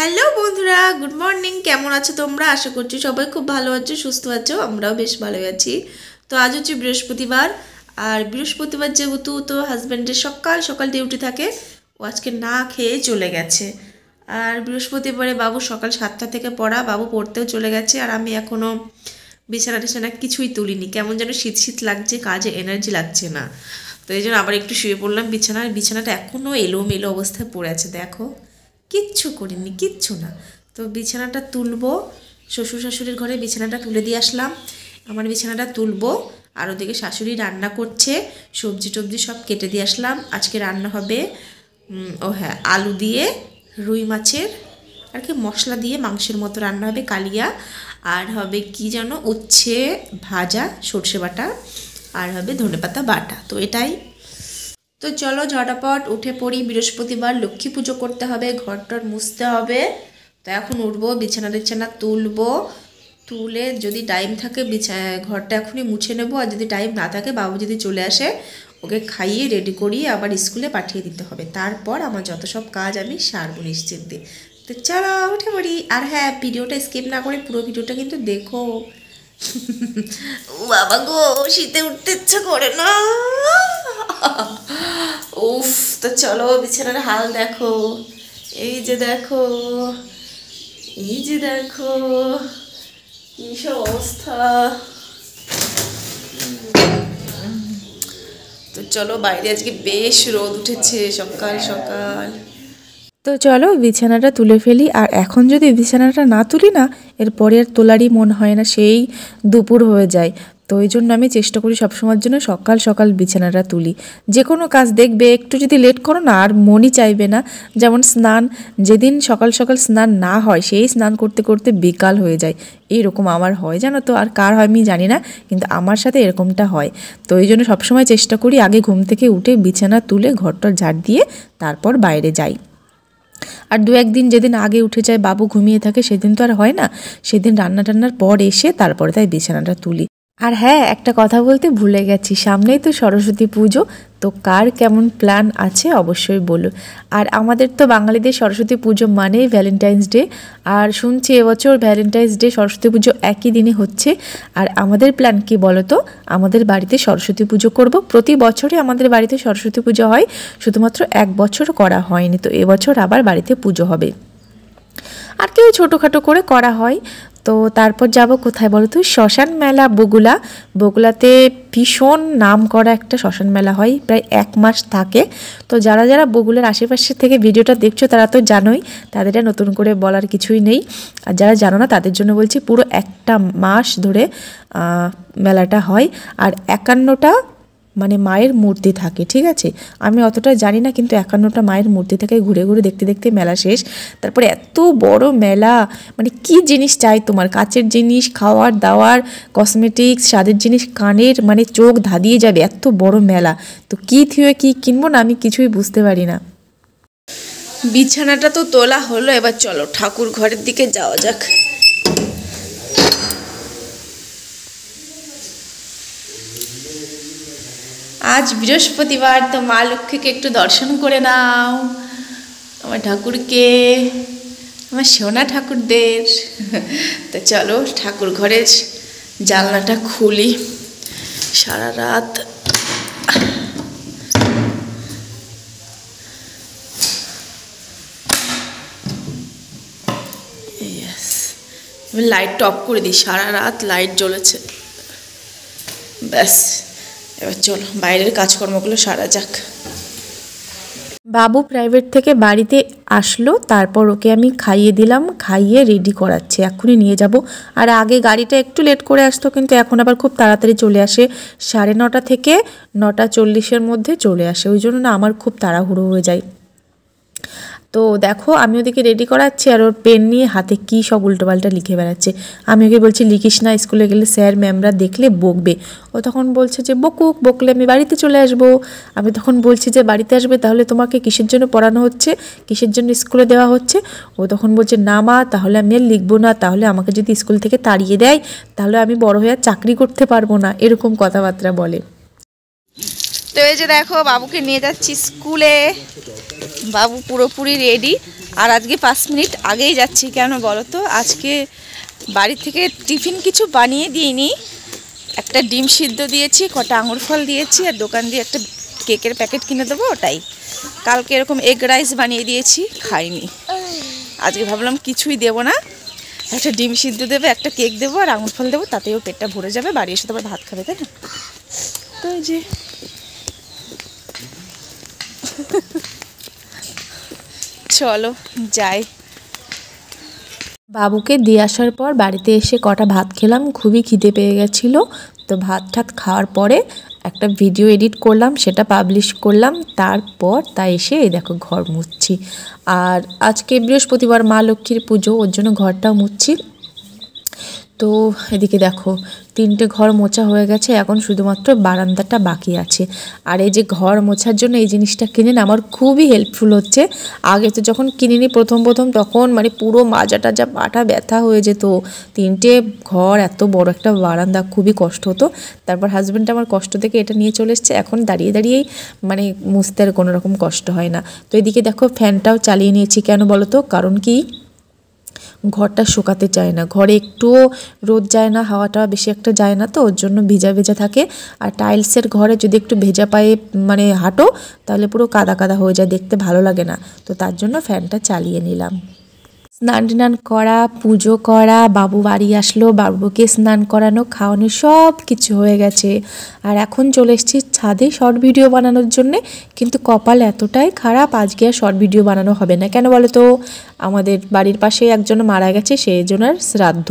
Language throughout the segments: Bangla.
হ্যালো বন্ধুরা, গুড মর্নিং। কেমন আছো তোমরা? আশা করছি সবাই খুব ভালো আছো, সুস্থ আছো, আমরাও বেশ ভালো আছি। তো আজ হচ্ছে বৃহস্পতিবার, আর বৃহস্পতিবার যেহেতু তো হাজব্যান্ডের সকাল সকাল ডিউটি থাকে, ও আজকে না খেয়ে চলে গেছে। আর বৃহস্পতিবারে বাবু সকাল সাতটা থেকে পড়া, বাবু পড়তেও চলে গেছে, আর আমি এখনও বিছানা টিছানা কিছুই তুলিনি। কেমন যেন শীত শীত লাগছে, কাজে এনার্জি লাগছে না। তো এই জন্য আবার একটু শুয়ে পড়লাম বিছানার বিছানাটা এখনও এলোমেলো অবস্থায় পড়ে আছে, দেখো। কিচ্ছু করিনি, কিচ্ছু না। তো বিছানাটা তুলবো, শ্বশুর শাশুড়ির ঘরে বিছানাটা তুলে দিয়ে আসলাম। আমার বিছানাটা তুলবো, আর ওদিকে শাশুড়ি রান্না করছে, সবজি টবজি সব কেটে দিয়ে আসলাম। আজকে রান্না হবে ও হ্যাঁ আলু দিয়ে, রুই মাছের, আর কি মশলা দিয়ে মাংসের মতো রান্না হবে কালিয়া। আর হবে কি যেন উচ্ছে ভাজা, সর্ষে বাটা, আর হবে ধনেপাতা বাটা। তো এটাই তো চলো ঝটাপট উঠে পড়ি, বৃহস্পতিবার লক্ষ্মী পুজো করতে হবে, ঘরটর মুছতে হবে। তো এখন উঠবো, বিছানা টিছানা তুলবো। তুলে যদি টাইম থাকে, বিছা, ঘরটা এখনই মুছে নেব। আর যদি টাইম না থাকে, বাবু যদি চলে আসে, ওকে খাইয়ে রেডি করিয়ে আবার স্কুলে পাঠিয়ে দিতে হবে। তারপর আমার যত সব কাজ আমি সারবো নিশ্চিত নিশ্চিন্তে। তো চলো, উঠে পড়ি। আর হ্যাঁ ভিডিওটা স্কিপ না করে পুরো ভিডিওটা কিন্তু দেখো। বাবা গো, শীতে উঠতে ইচ্ছা করে না। উফ, তো চলো বিছানার হাল দেখো। এই যে দেখো, এই যে দেখো অবস্থা। তো চলো বাইরে আজকে বেশ রোদ উঠেছে, সকাল সকাল। তো চলো বিছানাটা তুলে ফেলি, আর এখন যদি বিছানাটা না তুলি না, এরপরে আর তোলারই মন হয় না, সেই দুপুর হয়ে যায়। তো ওই জন্য আমি চেষ্টা করি সবসময়ের জন্য সকাল সকাল বিছানাটা তুলি। যে কোনো কাজ দেখবে, একটু যদি লেট করো না, আর মনই চাইবে না। যেমন স্নান, যেদিন সকাল সকাল স্নান না হয়, সেই স্নান করতে করতে বিকাল হয়ে যায়। এইরকম আমার হয়, জানো তো? আর কার হয় আমি জানি না, কিন্তু আমার সাথে এরকমটা হয়। তো এই জন্য সবসময় চেষ্টা করি আগে ঘুম থেকে উঠে বিছানা তুলে ঘরটর ঝাড় দিয়ে তারপর বাইরে যাই। আর দু একদিন যেদিন আগে উঠে যায়, বাবু ঘুমিয়ে থাকে, সেদিন তো আর হয় না। সেদিন রান্না টান্নার পর এসে তারপরে তাই বিছানাটা তুলি। আর হ্যাঁ একটা কথা বলতে ভুলে গেছি। সামনেই তো সরস্বতী পুজো, তো কার কেমন প্ল্যান আছে অবশ্যই বলো। আর আমাদের তো বাঙালিদের সরস্বতী পুজো মানেই ভ্যালেন্টাইন্স ডে আর শুনছি এবছর ভ্যালেন্টাইন্স ডে সরস্বতী পুজো একই দিনে হচ্ছে। আর আমাদের প্ল্যান কি বলো তো আমাদের বাড়িতে সরস্বতী পুজো করব। প্রতি বছরই আমাদের বাড়িতে সরস্বতী পুজো হয়। শুধুমাত্র এক বছর করা হয়নি, তো এবছর আবার বাড়িতে পুজো হবে। আর কেউ ছোটোখাটো করে করা হয়। তো তারপর যাব কোথায় বলো তো? শ্মশান মেলা বগুলা। বগুলাতে ভীষণ নাম করা একটা শ্মশান মেলা হয়, প্রায় এক মাস থাকে। তো যারা যারা বগুলার আশেপাশে থেকে ভিডিওটা দেখছ, তারা তো জানোই, তাদের নতুন করে বলার কিছুই নেই। আর যারা জানো না, তাদের জন্য বলছি পুরো একটা মাস ধরে মেলাটা হয়। আর একান্নটা মানে মায়ের মূর্তি থাকে, ঠিক আছে? আমি অতটা জানি না, কিন্তু একান্নটা মায়ের মূর্তি থাকে, ঘুরে ঘুরে দেখতে দেখতে মেলা শেষ। তারপরে এত বড় মেলা মানে কি জিনিস চাই তোমার? কাচের জিনিস, খাওয়ার, দাওয়ার কসমেটিক্স স্বাদের জিনিস, কানের মানে চোখ ধাঁধিয়ে যাবে, এত বড় মেলা। তো কী থিয়ে কী কিনবো না আমি কিছুই বুঝতে পারি না। বিছানাটা তো তোলা হলো, এবার চলো ঠাকুর ঘরের দিকে যাওয়া যাক। আজ বৃহস্পতিবার, তো মা লক্ষ্মীকে একটু দর্শন করে নাও। আমার ঠাকুরকে, আমার সোনা ঠাকুরদের। তো চলো ঠাকুর ঘরের জানলাটা খুলি। সারা রাত। লাইটটা অফ করে দিই, সারা রাত লাইট জ্বলেছে। ব্যাস। এবার চলো, বাইরের কাজকর্মগুলো সারা যাক। বাবু প্রাইভেট থেকে বাড়িতে আসলো, তারপর ওকে আমি খাইয়ে দিলাম, খাইয়ে রেডি করাচ্ছি, এক্ষুনি নিয়ে যাব। আর আগে গাড়িটা একটু লেট করে আসতো, কিন্তু এখন আবার খুব তাড়াতাড়ি চলে আসে। সাড়ে নটা থেকে নটা চল্লিশের মধ্যে চলে আসে, ওই জন্য না আমার খুব তাড়াহুড়ো হয়ে যায়। তো দেখো, আমি ওদিকে রেডি করাচ্ছি আর ওর পেন নিয়ে হাতে কী সব উল্টোপাল্টা লিখে বেড়াচ্ছে। আমি ওকে বলছি, লিখিস না, স্কুলে গেলে স্যার ম্যামরা দেখলে বকবে। ও তখন বলছে যে, বকুক, বকলে আমি বাড়িতে চলে আসব। আমি তখন বলছি যে, বাড়িতে আসবে তাহলে তোমাকে কিসের জন্য পড়ানো হচ্ছে? কিসের জন্য স্কুলে দেওয়া হচ্ছে? ও তখন বলছে, না মা, তাহলে আমি আর লিখব না। তাহলে আমাকে যদি স্কুল থেকে তাড়িয়ে দেয়, তাহলে আমি বড় হয়ে আর চাকরি করতে পারব না। এরকম কথাবার্তা বলে। তো এই যে দেখো, বাবুকে নিয়ে যাচ্ছি স্কুলে। বাবু পুরোপুরি রেডি আর আজকে পাঁচ মিনিট আগেই যাচ্ছি কেন বলো তো আজকে বাড়ি থেকে টিফিন কিছু বানিয়ে দিইনি। একটা ডিম সিদ্ধ দিয়েছি, কটা আঙুর ফল দিয়েছি, আর দোকান দিয়ে একটা কেকের প্যাকেট কিনে দেবো ওটাই। কালকে এরকম এগ রাইস বানিয়ে দিয়েছি, খাইনি। আজকে ভাবলাম কিছুই দেবো না। একটা ডিম সিদ্ধ দেবে, একটা কেক দেবো, আর আঙুর ফল দেবো, তাতেও পেটটা ভরে যাবে, বাড়ি এসে তোমার ভাত খাবে, তাই না? তো যে চলো, যাই। বাবুকে দিয়ে আসার পর বাড়িতে এসে কটা ভাত খেলাম, খুবই খিদে পেয়ে গেছিল। তো ভাত ঠাত খাওয়ার পরে একটা ভিডিও এডিট করলাম, সেটা পাবলিশ করলাম। তারপর তাই এসে এই দেখো ঘর মুছছি। আর আজকে বৃহস্পতিবার মা লক্ষ্মীর পুজো, ওর জন্য ঘরটাও মুছছি। তো এদিকে দেখো, তিনটে ঘর মোছা হয়ে গেছে, এখন শুধুমাত্র বারান্দাটা বাকি আছে। আর এই যে ঘর মোছার জন্য এই জিনিসটা কিনে না, আমার খুবই হেল্পফুল হচ্ছে। আগে তো যখন কিনিনি প্রথম প্রথম, তখন মানে পুরো মাজা টাজা, পাটা ব্যথা হয়ে যেত। তিনটে ঘর, এত বড় একটা বারান্দা, খুবই কষ্ট হতো। তারপর হাজব্যান্ড আমার কষ্ট থেকে এটা নিয়ে চলে এসছে। এখন দাঁড়িয়ে দাঁড়িয়েই মানে মুছতে আর কোনো রকম কষ্ট হয় না। তো এদিকে দেখো ফ্যানটাও চালিয়ে নিয়েছি। কেন বলো তো? কারণ কি? ঘরটা শুকাতে চায় না। ঘরে একটুও রোদ যায় না, হাওয়াটা বেশি একটা যায় না তো, ওর জন্য ভেজা ভেজা থাকে। আর টাইলসের ঘরে যদি একটু ভেজা পায়ে মানে হাঁটো, তাহলে পুরো কাদা কাদা হয়ে যায়, দেখতে ভালো লাগে না। তো তার জন্য ফ্যানটা চালিয়ে নিলাম। স্নান টান করা, পুজো করা, বাবু বাড়ি আসলো, বাবুকে স্নান করানো, খাওয়ানো, সব কিছু হয়ে গেছে। আর এখন চলে এসেছি ছাদে শর্ট ভিডিও বানানোর জন্যে। কিন্তু কপাল এতটাই খারাপ, আজকে আর শর্ট ভিডিও বানানো হবে না। কেন বলো তো? আমাদের বাড়ির পাশে একজন মারা গেছে সেই জনের শ্রাদ্ধ।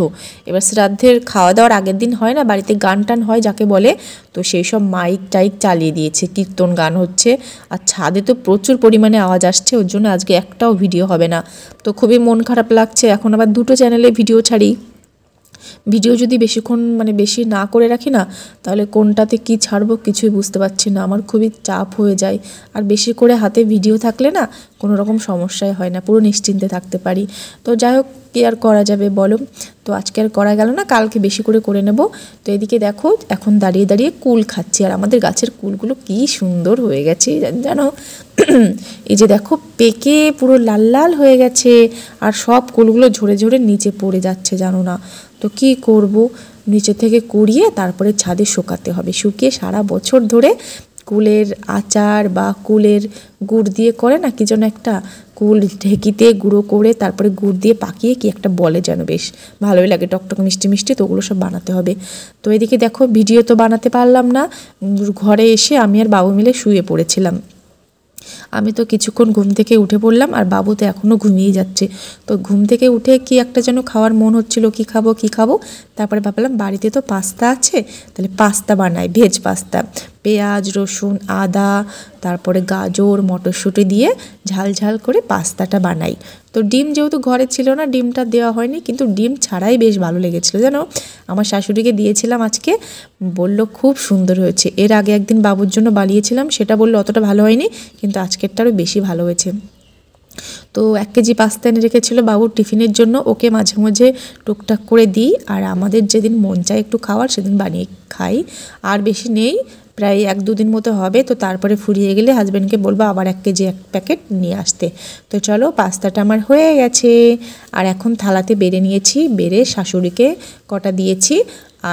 এবার শ্রাদ্ধের খাওয়া দাওয়ার আগের দিন হয় না, বাড়িতে গান টান হয় যাকে বলে, তো সেই সব মাইক টাইক চালিয়ে দিয়েছে, কীর্তন গান হচ্ছে। আর ছাদে তো প্রচুর পরিমাণে আওয়াজ আসছে, ওর জন্য আজকে একটাও ভিডিও হবে না। তো খুবই মন খারাপ লাগছে, এখন আবার দুটো চ্যানেলে ভিডিও ছাড়ি। ভিডিও যদি বেশিক্ষণ মানে বেশি না করে রাখি না, তাহলে কোনটাতে কি ছাড়বো কিছুই বুঝতে পারছি না। আমার খুবই চাপ হয়ে যায়। আর বেশি করে হাতে ভিডিও থাকলে না কোনো রকম সমস্যাই হয় না, পুরো নিশ্চিন্তে থাকতে পারি। তো যাই হোক কি আর করা যাবে বলো? তো আজকে আর করা গেল না, কালকে বেশি করে করে নেব। তো এদিকে দেখো, এখন দাঁড়িয়ে দাঁড়িয়ে কুল খাচ্ছি। আর আমাদের গাছের কুলগুলো কি সুন্দর হয়ে গেছে, জানো এই যে দেখো, পেকে পুরো লাল লাল হয়ে গেছে। আর সব কুলগুলো ঝরে ঝরে নিচে পড়ে যাচ্ছে, জানো না? তো কি করব? নিচে থেকে কুড়িয়ে তারপরে ছাদে শুকাতে হবে। শুকিয়ে সারা বছর ধরে কুলের আচার বা কুলের গুড় দিয়ে করে না, কি যেন একটা কুল ঢেকিতে গুঁড়ো করে তারপরে গুড় দিয়ে পাকিয়ে কি একটা বলে যেন বেশ ভালোই লাগে, টকটক মিষ্টি মিষ্টি তো ওগুলো সব বানাতে হবে। তো এদিকে দেখো, ভিডিও তো বানাতে পারলাম না। ঘরে এসে আমি আর বাবু মিলে শুয়ে পড়েছিলাম। আমি তো কিছুক্ষণ ঘুম থেকে উঠে পড়লাম আর বাবু তো এখনও ঘুমিয়ে যাচ্ছে। তো ঘুম থেকে উঠে কি একটা যেন খাওয়ার মন হচ্ছিল, কি খাব কি খাব? তারপরে ভাবলাম, বাড়িতে তো পাস্তা আছে, তাহলে পাস্তা বানাই, ভেজ পাস্তা। পেঁয়াজ, রসুন, আদা, তারপরে গাজর, মটরশুঁটি দিয়ে ঝাল ঝাল করে পাস্তাটা বানাই। তো ডিম যেহেতু ঘরে ছিল না, ডিমটা দেওয়া হয়নি, কিন্তু ডিম ছাড়াই বেশ ভালো লেগেছিল। যেন আমার শাশুড়িকে দিয়েছিলাম আজকে, বলল খুব সুন্দর হয়েছে। এর আগে একদিন বাবুর জন্য বানিয়েছিলাম, সেটা বলল অতটা ভালো হয়নি, কিন্তু আজকেরটা আরও বেশি ভালো হয়েছে। তো এক কেজি পাস্তা এনে রেখেছিলো বাবুর টিফিনের জন্য, ওকে মাঝে মাঝে টুকটাক করে দিই। আর আমাদের যেদিন মন চায় একটু খাওয়ার, সেদিন বানিয়ে খাই। আর বেশি নেই, প্রায় এক দুদিন মতো হবে, তো তারপরে ফুরিয়ে গেলে হাজব্যান্ডকে বলব আবার এক কেজি এক প্যাকেট নিয়ে আসতে। তো চলো, পাস্তাটা আমার হয়ে গেছে। আর এখন থালাতে বেড়ে নিয়েছি, বেড়ে শাশুড়িকে কটা দিয়েছি।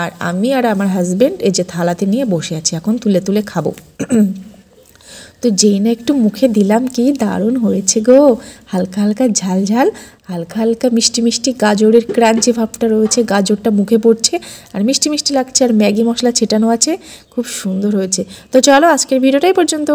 আর আমি আর আমার হাজব্যান্ড এই যে থালাতে নিয়ে বসে আছি, এখন তুলে তুলে খাব। তো যেই না একটু মুখে দিলাম কি দারুণ হয়েছে গো। হালকা হালকা ঝাল ঝাল, হালকা হালকা মিষ্টি মিষ্টি গাজরের ক্রাঞ্চি ভাবটা রয়েছে, গাজরটা মুখে পড়ছে, আর মিষ্টি মিষ্টি লাগছে, আর ম্যাগি মশলা ছেটানো আছে, খুব সুন্দর হয়েছে। তো চলো আজকের ভিডিওটাই পর্যন্ত।